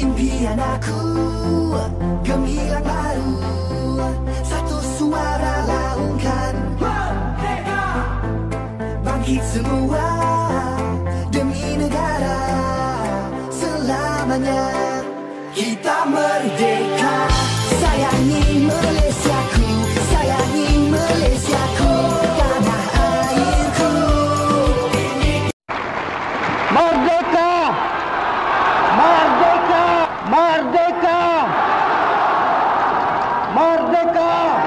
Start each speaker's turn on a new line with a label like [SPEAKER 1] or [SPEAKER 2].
[SPEAKER 1] impian aku Gemilang baru Satu suara laungkan. Merdeka Bangkit semua Demi negara Selamanya. Kita merdeka. Sayangi Malaysiaku Sayangi Malaysiaku Tanah airku. Merdeka! ಬೇಕಾ